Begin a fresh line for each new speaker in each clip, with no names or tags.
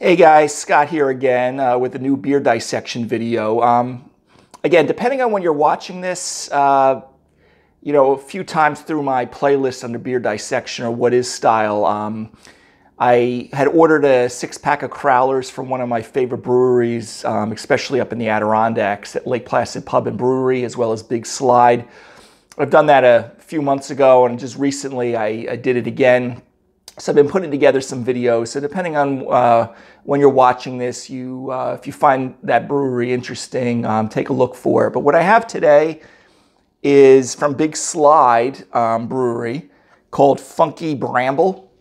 Hey guys, Scott here again uh, with a new beer dissection video. Um, again, depending on when you're watching this, uh, you know, a few times through my playlist under beer dissection or what is style, um, I had ordered a six pack of Crowlers from one of my favorite breweries, um, especially up in the Adirondacks at Lake Placid Pub and Brewery, as well as Big Slide. I've done that a few months ago, and just recently I, I did it again. So I've been putting together some videos. So depending on uh, when you're watching this, you uh, if you find that brewery interesting, um, take a look for it. But what I have today is from Big Slide um, Brewery called Funky Bramble.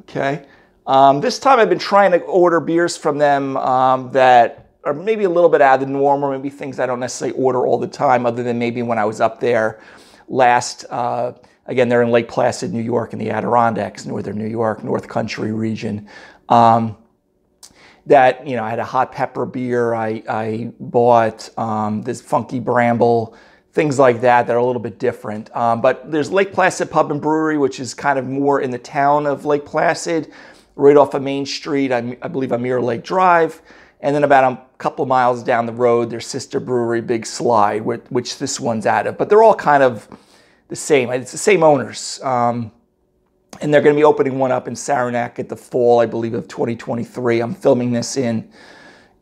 Okay. Um, this time I've been trying to order beers from them um, that are maybe a little bit out of the norm or maybe things I don't necessarily order all the time other than maybe when I was up there last, uh, again, they're in Lake Placid, New York in the Adirondacks, Northern New York, North Country region. Um, that, you know, I had a hot pepper beer. I, I bought um, this funky bramble things like that that are a little bit different. Um, but there's Lake Placid Pub and Brewery, which is kind of more in the town of Lake Placid, right off of Main Street, I, I believe Mirror Lake Drive. And then about a couple miles down the road, their sister brewery, Big Slide, which this one's out of. But they're all kind of the same. It's the same owners. Um, and they're going to be opening one up in Saranac at the fall, I believe, of 2023. I'm filming this in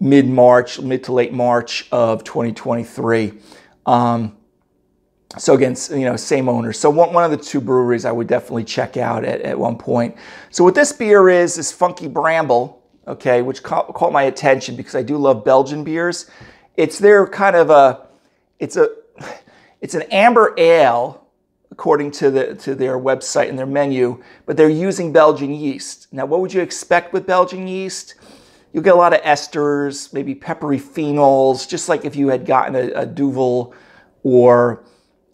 mid March, mid to late March of 2023. Um, so again, you know, same owner. So one, one of the two breweries I would definitely check out at, at one point. So what this beer is, is Funky Bramble, okay, which caught, caught my attention because I do love Belgian beers. It's their kind of a, it's a, it's an amber ale, according to the to their website and their menu, but they're using Belgian yeast. Now, what would you expect with Belgian yeast? You'll get a lot of esters, maybe peppery phenols, just like if you had gotten a, a Duvel or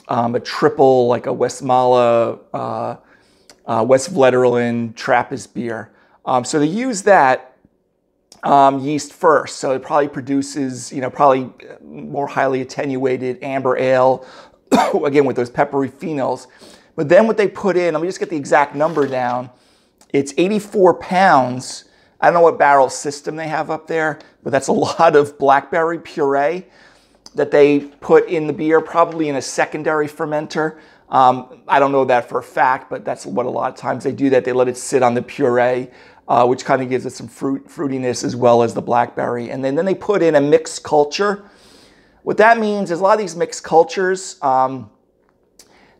um, a triple like a Westmalle, uh, uh, West Trappist beer. Um, so they use that um, yeast first. So it probably produces, you know, probably more highly attenuated amber ale, again with those peppery phenols. But then what they put in, let me just get the exact number down. It's 84 pounds. I don't know what barrel system they have up there, but that's a lot of blackberry puree that they put in the beer, probably in a secondary fermenter. Um, I don't know that for a fact, but that's what a lot of times they do that. They let it sit on the puree, uh, which kind of gives it some fruit, fruitiness as well as the blackberry. And then, then they put in a mixed culture. What that means is a lot of these mixed cultures um,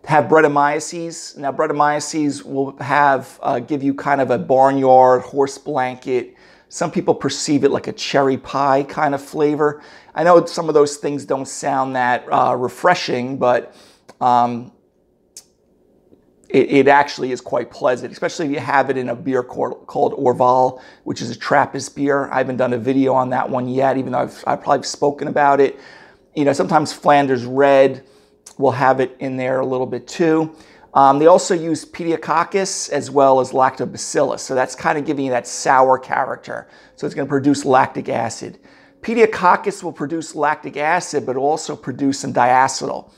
have Brettanomyces. Now, Brettanomyces will have, uh, give you kind of a barnyard, horse blanket, some people perceive it like a cherry pie kind of flavor. I know some of those things don't sound that uh, refreshing, but um, it, it, actually is quite pleasant, especially if you have it in a beer called, called Orval, which is a Trappist beer. I haven't done a video on that one yet, even though I've, I've probably spoken about it. You know, sometimes Flanders Red will have it in there a little bit too. Um, they also use pediococcus as well as lactobacillus. So that's kind of giving you that sour character. So it's going to produce lactic acid. Pediococcus will produce lactic acid, but also produce some diacetyl.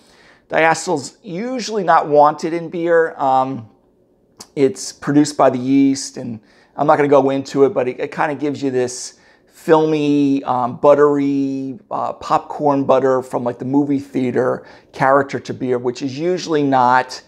Diacetyl's usually not wanted in beer. Um, it's produced by the yeast, and I'm not going to go into it, but it, it kind of gives you this filmy, um, buttery, uh, popcorn butter from like the movie theater character to beer, which is usually not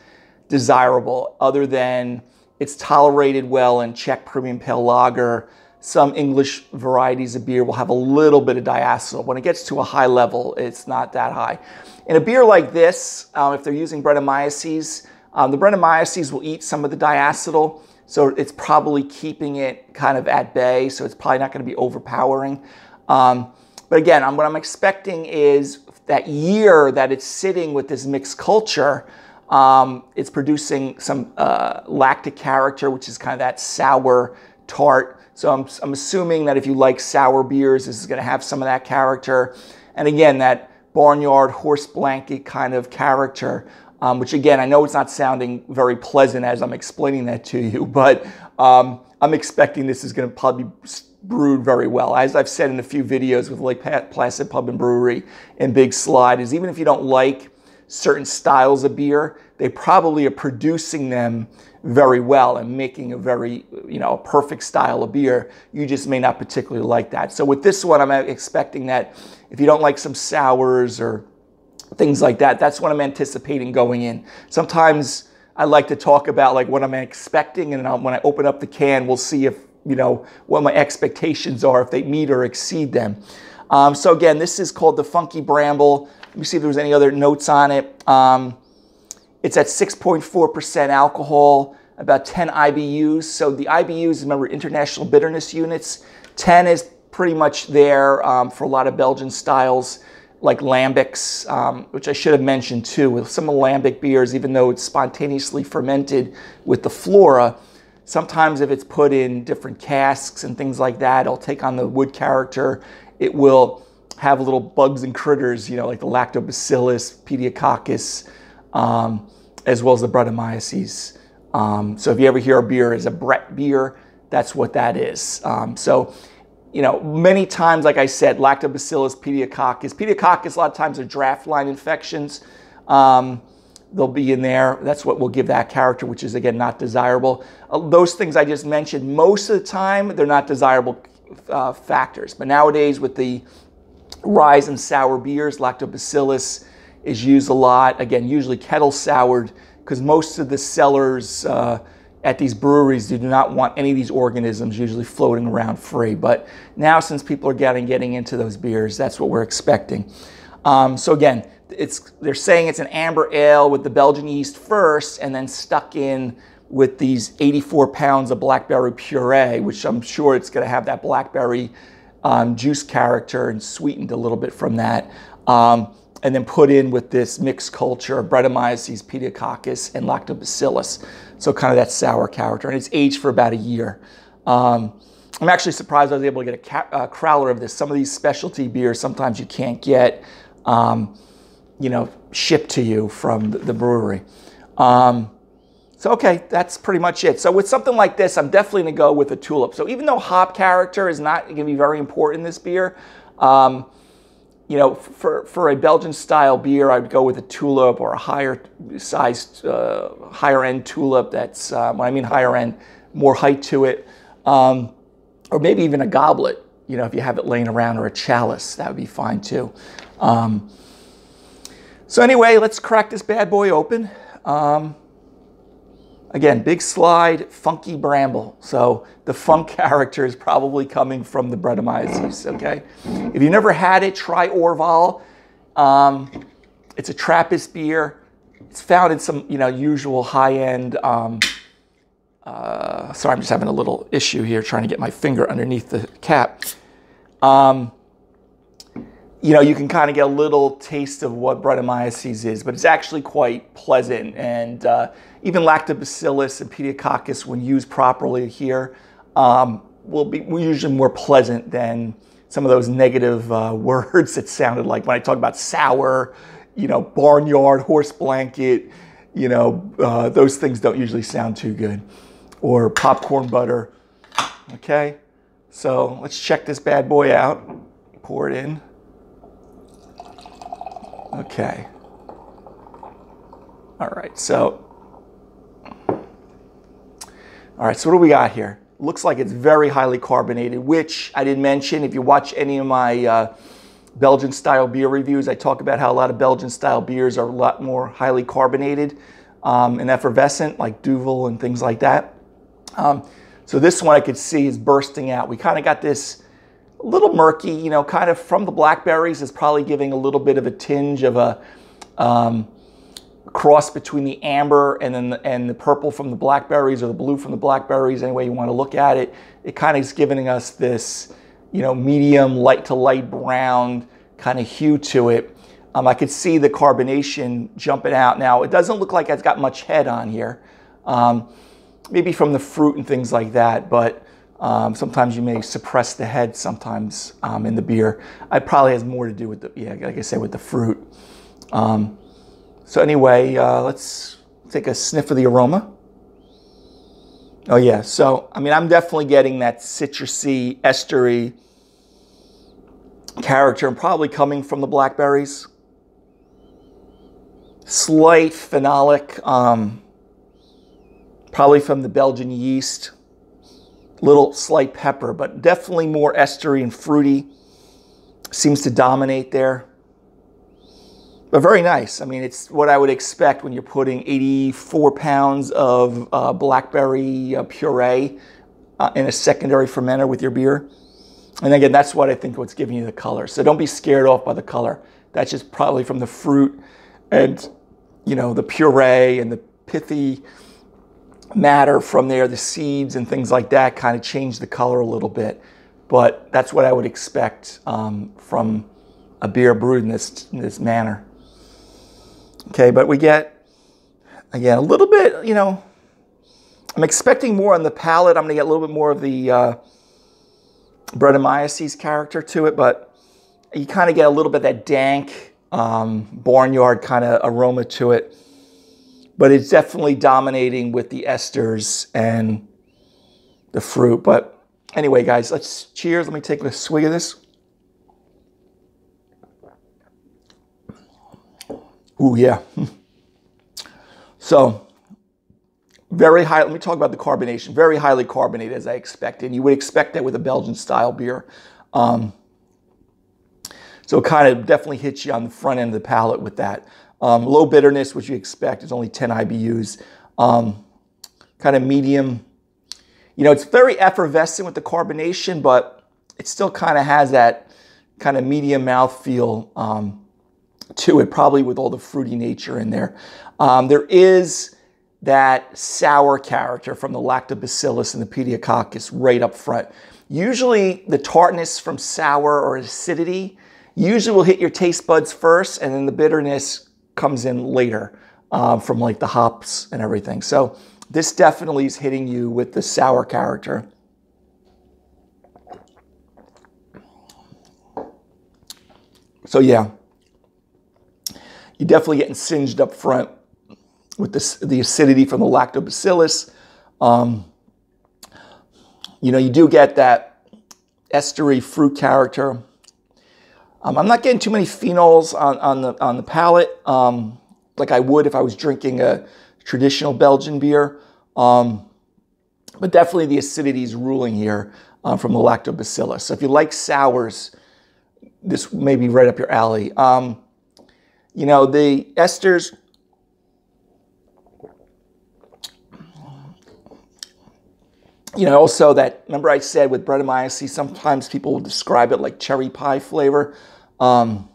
desirable other than it's tolerated well in Czech premium pale lager. Some English varieties of beer will have a little bit of diacetyl. When it gets to a high level, it's not that high. In a beer like this, um, if they're using Brettanomyces, um, the Brettanomyces will eat some of the diacetyl, so it's probably keeping it kind of at bay, so it's probably not going to be overpowering. Um, but again, what I'm expecting is that year that it's sitting with this mixed culture, um, it's producing some uh, lactic character, which is kind of that sour tart. So I'm, I'm assuming that if you like sour beers, this is going to have some of that character. And again, that barnyard horse blanket kind of character, um, which again, I know it's not sounding very pleasant as I'm explaining that to you, but um, I'm expecting this is going to probably be brewed very well. As I've said in a few videos with Lake Placid Pub and Brewery and Big Slide, is even if you don't like certain styles of beer, they probably are producing them very well and making a very, you know, a perfect style of beer. You just may not particularly like that. So with this one, I'm expecting that if you don't like some sours or things like that, that's what I'm anticipating going in. Sometimes I like to talk about like what I'm expecting, and when I open up the can, we'll see if you know what my expectations are, if they meet or exceed them. Um, so again, this is called the Funky Bramble. Let me see if there was any other notes on it. Um, it's at 6.4% alcohol, about 10 IBUs. So the IBUs, remember, international bitterness units. 10 is pretty much there um, for a lot of Belgian styles like lambics, um, which I should have mentioned too. With some lambic beers, even though it's spontaneously fermented with the flora, sometimes if it's put in different casks and things like that, it'll take on the wood character. It will have little bugs and critters, you know, like the lactobacillus, pediococcus, um, as well as the Brettanomyces. Um, so if you ever hear a beer as a Brett beer, that's what that is. Um, so, you know, many times, like I said, lactobacillus, pediococcus. Pediococcus, a lot of times, are draft line infections. Um, they'll be in there. That's what will give that character, which is, again, not desirable. Uh, those things I just mentioned, most of the time, they're not desirable uh, factors. But nowadays, with the rise in sour beers, lactobacillus is used a lot. Again, usually kettle soured because most of the cellars uh, at these breweries they do not want any of these organisms usually floating around free. But now, since people are getting getting into those beers, that's what we're expecting. Um, so again, it's they're saying it's an amber ale with the Belgian yeast first, and then stuck in with these 84 pounds of blackberry puree, which I'm sure it's going to have that blackberry um, juice character and sweetened a little bit from that. Um, and then put in with this mixed culture of Brettanomyces, Pediococcus, and Lactobacillus. So kind of that sour character. And it's aged for about a year. Um, I'm actually surprised I was able to get a, a, crowler of this. Some of these specialty beers, sometimes you can't get, um, you know, shipped to you from the, the brewery. Um, so, okay, that's pretty much it. So with something like this, I'm definitely gonna go with a tulip. So even though hop character is not gonna be very important in this beer, um, you know, for, for a Belgian style beer, I would go with a tulip or a higher sized, uh, higher end tulip. That's, uh, when I mean higher end, more height to it. Um, or maybe even a goblet, you know, if you have it laying around, or a chalice, that would be fine too. Um, so, anyway, let's crack this bad boy open. Um, Again, big slide, funky bramble. So the funk character is probably coming from the Brettanomyces, okay? If you've never had it, try Orval. Um, it's a Trappist beer. It's found in some, you know, usual high-end, um, uh, sorry, I'm just having a little issue here trying to get my finger underneath the cap. Um, you know, you can kind of get a little taste of what Brettanomyces is, but it's actually quite pleasant. And uh, even Lactobacillus and Pediococcus, when used properly here, um, will be usually more pleasant than some of those negative uh, words that sounded like when I talk about sour, you know, barnyard, horse blanket, you know, uh, those things don't usually sound too good. Or popcorn butter. Okay, so let's check this bad boy out. Pour it in. Okay. All right, so, all right, so what do we got here? Looks like it's very highly carbonated, which I didn't mention. If you watch any of my uh, Belgian style beer reviews, I talk about how a lot of Belgian style beers are a lot more highly carbonated um, and effervescent, like Duvel and things like that. Um, so this one I could see is bursting out. We kind of got this little murky, you know, kind of from the blackberries is probably giving a little bit of a tinge of a um, cross between the amber and then the, and the purple from the blackberries or the blue from the blackberries, any way you want to look at it. It kind of is giving us this, you know, medium light to light brown kind of hue to it. Um, I could see the carbonation jumping out. Now, it doesn't look like it's got much head on here. Um, maybe from the fruit and things like that, but um, sometimes you may suppress the head sometimes um, in the beer. It probably has more to do with the, yeah, like I said, with the fruit. So anyway, uh, let's take a sniff of the aroma. Oh yeah, so I mean, I'm definitely getting that citrusy, estery character and probably coming from the blackberries. slight phenolic, um, probably from the Belgian yeast. Little slight pepper, but definitely more estery and fruity. Seems to dominate there. But very nice. I mean, it's what I would expect when you're putting 84 pounds of uh, blackberry uh, puree uh, in a secondary fermenter with your beer. And again, that's what I think what's giving you the color. So don't be scared off by the color. That's just probably from the fruit and, you know, the puree and the pithy matter from there, the seeds and things like that kind of change the color a little bit. But that's what I would expect um, from a beer brewed in this, in this manner. Okay, but we get, again, a little bit, you know, I'm expecting more on the palate. I'm going to get a little bit more of the uh, Brettanomyces character to it, but you kind of get a little bit that dank um, barnyard kind of aroma to it. But it's definitely dominating with the esters and the fruit. But anyway, guys, let's cheers. Let me take a swig of this. Ooh, yeah. so very high, let me talk about the carbonation. Very highly carbonated as I expected. And you would expect that with a Belgian style beer. Um, so it kind of definitely hits you on the front end of the palate with that. Um, low bitterness, which you expect, is only 10 IBUs. Um, kind of medium. You know, it's very effervescent with the carbonation, but it still kind of has that kind of medium mouth feel um, to it, probably with all the fruity nature in there. Um, there is that sour character from the lactobacillus and the pediococcus right up front. Usually the tartness from sour or acidity usually will hit your taste buds first and then the bitterness comes in later uh, from like the hops and everything. So this definitely is hitting you with the sour character. So yeah, you're definitely getting singed up front with this, the acidity from the lactobacillus. Um, you know, you do get that estery fruit character. Um, I'm not getting too many phenols on, on, the, on the palate um, like I would if I was drinking a traditional Belgian beer. Um, but definitely the acidity is ruling here uh, from the lactobacillus. So if you like sours, this may be right up your alley. You know, the esters you know, also that, remember I said with Brett and Brettanomyces, sometimes people will describe it like cherry pie flavor. Um,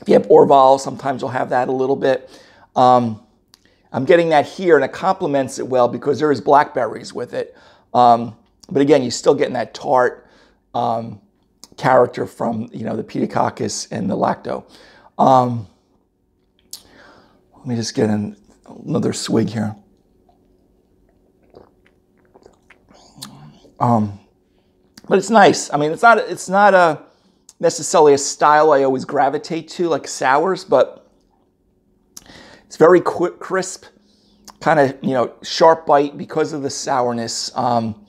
if you have Orval, sometimes you'll have that a little bit. Um, I'm getting that here, and it complements it well because there is blackberries with it. Um, but again, you're still getting that tart um, character from, you know, the pediococcus and the lacto. Um, let me just get an, another swig here. Um, but it's nice. I mean, it's not it's not a necessarily a style I always gravitate to, like sours, but it's very quick, crisp, kind of you know sharp bite because of the sourness. Um,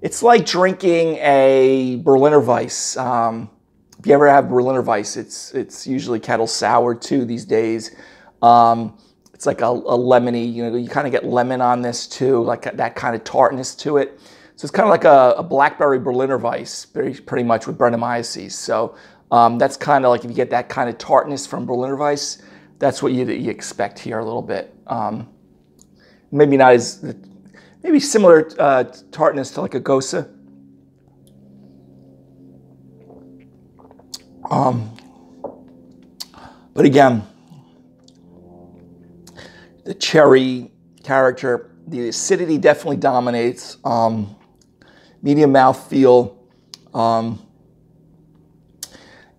it's like drinking a Berliner Weiss. Um, if you ever have Berliner Weiss, it's it's usually kettle sour too these days. Um, it's like a, a, lemony, you know, you kind of get lemon on this too, like that kind of tartness to it. So it's kind of like a, a blackberry Berliner Weiss, very, pretty much with Brettanomyces. So um, that's kind of like if you get that kind of tartness from Berliner Weiss, that's what you, you expect here a little bit. Um, maybe not as, maybe similar uh, tartness to like a Gose. Um, but again, the cherry character, the acidity definitely dominates. Um, medium mouth feel. Um,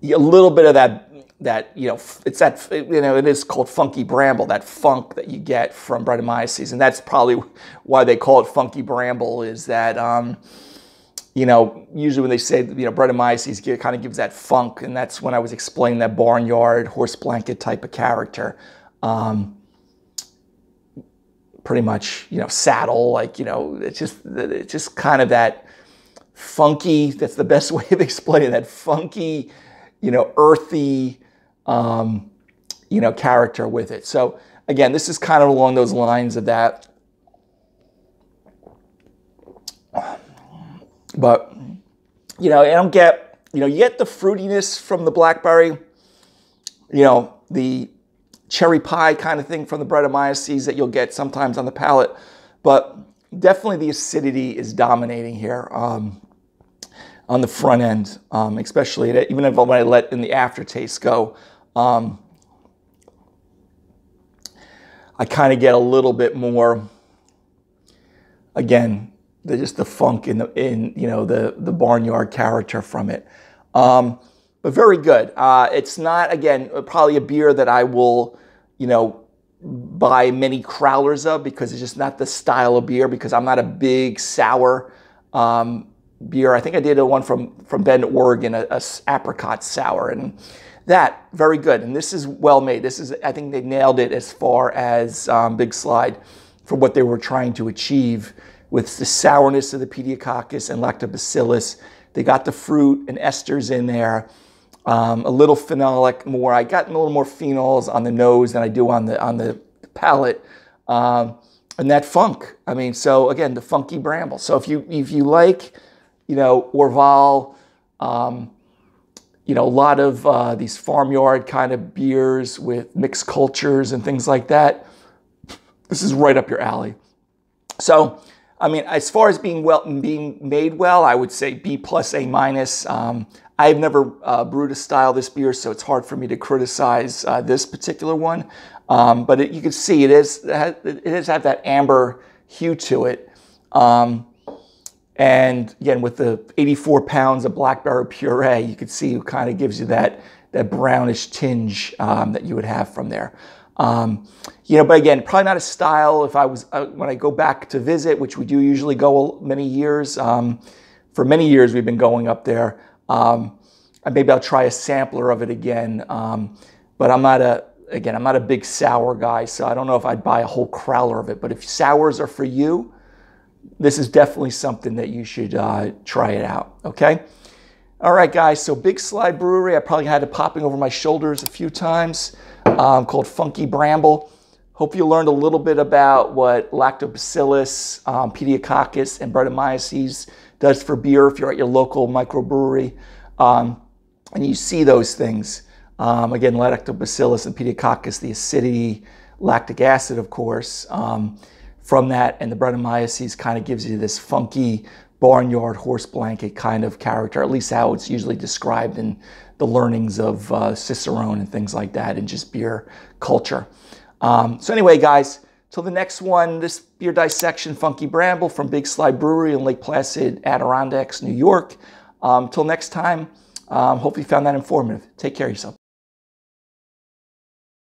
a little bit of that that you know it's that you know it is called funky bramble that funk that you get from Brettanomyces and that's probably why they call it funky bramble is that um, you know usually when they say you know Brett and Brettanomyces it kind of gives that funk and that's when I was explaining that barnyard horse blanket type of character um, pretty much you know saddle like you know it's just it's just kind of that funky, that's the best way of explaining that funky, you know, earthy, um, you know, character with it. So again, this is kind of along those lines of that. But, you know, I don't get, you know, you get the fruitiness from the blackberry, you know, the cherry pie kind of thing from the Brettanomyces that you'll get sometimes on the palate. But definitely the acidity is dominating here um, on the front end, um, especially even if when I let in the aftertaste go. Um, I kind of get a little bit more, again, the, just the funk in the in you know the the barnyard character from it. Um, but very good. Uh, it's not again probably a beer that I will you know buy many crowlers of because it's just not the style of beer. Because I'm not a big sour um, beer. I think I did a one from from Bend, Oregon, a, a apricot sour, and that very good. And this is well made. This is I think they nailed it as far as um, Big Slide for what they were trying to achieve with the sourness of the Pediococcus and Lactobacillus. They got the fruit and esters in there. Um, a little phenolic more. I got a little more phenols on the nose than I do on the on the palate. Um, and that funk. I mean, so again, the funky bramble. So if you if you like, you know, Orval, um, you know, a lot of uh, these farmyard kind of beers with mixed cultures and things like that, this is right up your alley. So I mean, as far as being well, being made well, I would say B plus, A minus. Um, I've never uh, brewed a style this beer, so it's hard for me to criticize uh, this particular one. Um, but it, you can see it is it does have that amber hue to it. Um, and again, with the 84 pounds of blackberry puree, you can see it kind of gives you that that brownish tinge um, that you would have from there. Um, you know, but again, probably not a style. If I was uh, when I go back to visit, which we do usually go many years. Um, for many years, we've been going up there. Um, maybe I'll try a sampler of it again. Um, but I'm not a again, I'm not a big sour guy, so I don't know if I'd buy a whole crowler of it. But if sours are for you, this is definitely something that you should uh, try it out. Okay. All right, guys. So Big Slide Brewery. I probably had it popping over my shoulders a few times um, called Funky Bramble. Hope you learned a little bit about what Lactobacillus, um, Pediococcus, and Brettanomyces does for beer if you're at your local microbrewery. Um, and you see those things. Um, again, Lactobacillus and Pediococcus, the acidity, lactic acid, of course, um, from that, and the Brettanomyces kind of gives you this funky barnyard horse blanket kind of character, at least how it's usually described in the learnings of uh, Cicerone and things like that, and just beer culture. Um, so anyway, guys, till the next one, this beer dissection, Funky Bramble from Big Slide Brewery in Lake Placid, Adirondacks, New York. Um, till next time, um, hope you found that informative. Take care of yourself.